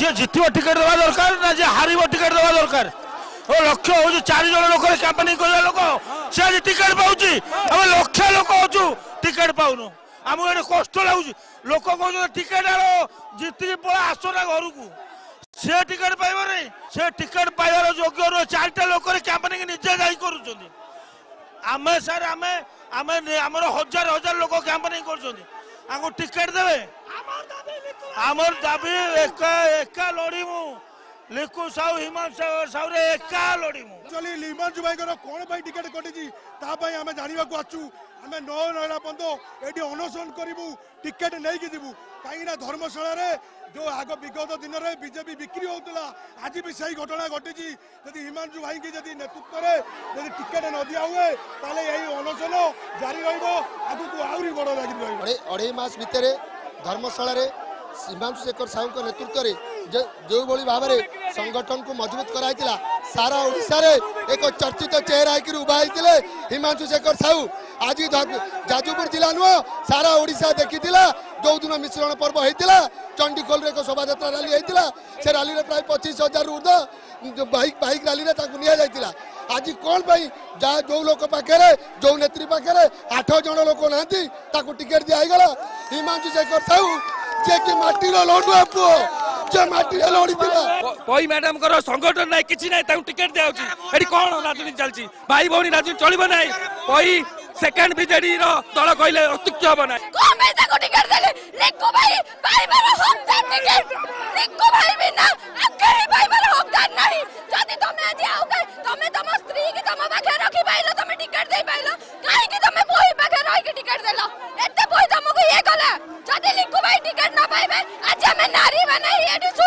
যে জিতিব টিকেট দেওয়া দরকার না যে হারিব টিকেট দেওয়া দরকার ও লক্ষ হচ্ছে চারি জন লোকের ক্যাম্পেনিং করা লোক সে আজ টিকেট পাচ্ছি আমি লক্ষ লোক হচ্ছু টিকেট পাউনু আমি এটি কষ্ট লাগুছি লোক কହୁଛନ୍ତି টিকেট আনো জিতিকি পড়া আসো না ঘরকু সে টিকেট পাইবনি সে টিকেট পাইবার যোগ্য নয় চারিটা লোকের ক্যাম্পেনিং নিজে যাই করছেন আমি স্যার আমি আমি আমার হাজার হাজার লোক ক্যাম্পেনিং করছেন আমি টিকেট দেবে আমার দাবি একা একা লড়িমু লিকু সাউ হিমাংশু সাউরে একা লড়িমু চলি হিমাংশু ভাইଙ୍କର କ'ଣ ପାଇଁ ଟିକେଟ୍ କଟିଛି ତା ପାଇଁ ଆମେ ଜାଣିବାକୁ ଆସୁ ଆମେ ନ ରହିଲା ପର୍ଯ୍ୟନ୍ତ ଏଠି ଅନଶନ କରିବୁ ଟିକେଟ୍ ନେଇକି ଯିବୁ କାହିଁକିନା ଧର୍ମଶାଳାରେ ଯେଉଁ ଆଗ ବିଗତ ଦିନରେ ବିଜେପି ବିକ୍ରି ହେଉଥିଲା ଆଜି ବି ସେହି ଘଟଣା ଘଟିଛି ଯଦି ହିମାଂଶୁ ଭାଇକି ଯଦି ନେତୃତ୍ୱରେ ଯଦି ଟିକେଟ୍ ନ ଦିଆ ହୁଏ ତାହେଲେ ଏହି ଅନଶନ ଜାରି ରହିବ ଆଗକୁ ଆହୁରି ବଡ଼ ଲାଗି ରହିବ ଅଢ଼େଇ ମାସ ଭିତରେ ଧର୍ମଶାଳାରେ हिमाशु शेखर साहू के नेतृत्व साहको नेतृत्वले जोभरि संगठन को मजबूत गराइला सारा ओडार एक चर्चित चेहरा उभाहले हिमांशु शेखर साहू आज जाजुपुर जिल्ला नुह साराओा देखिला जो दिन मिश्रण पर्व हैला चण्डीखोल एक शोभात्रा राली है छ रालीले प्रायः पचिस हजार उर्ध्व आज निजाइलाज कहीँ जा जो लोक पाखेर जो नेत्री पा आठजना टिकेट दिइहैगला हिमांशु शेखर साहू ଯିଏକି ମାଟିର ଲଢୁଆ ପୁଅ ଯିଏ ମାଟିରେ ଲଢିଥିଲା କହି ମ୍ୟାଡାମଙ୍କର ସଂଗଠନ ନାହିଁ କିଛି ନାହିଁ ତାଙ୍କୁ ଟିକେଟ୍ ଦିଆଯାଉଛି ଏଠି କ'ଣ ରାଜନୀତି ଚାଲିଛି ଭାଇ ଭଉଣୀ ରାଜନୀତି ଚଳିବ ନାହିଁ କହି সেকেন্ড বিজেডির দল কহিলে অত্যুক্ত হব না কমে তাকে টিকেট দেলে নিকু ভাই পাইবার হকদার টিকেট নিকু ভাই বিনা আগে পাইবার হকদার নাই যদি তুমি আজি আউকে তুমি তম স্ত্রী কি তম পাখে just.